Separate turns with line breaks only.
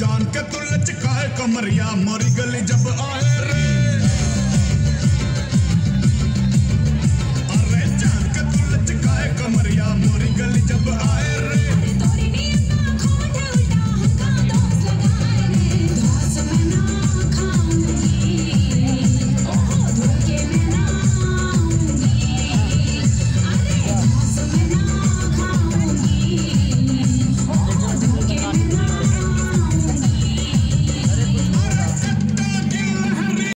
जान के तू लचकाए कमरिया मरी गली जब आए।